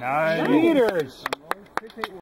Nice. Meters.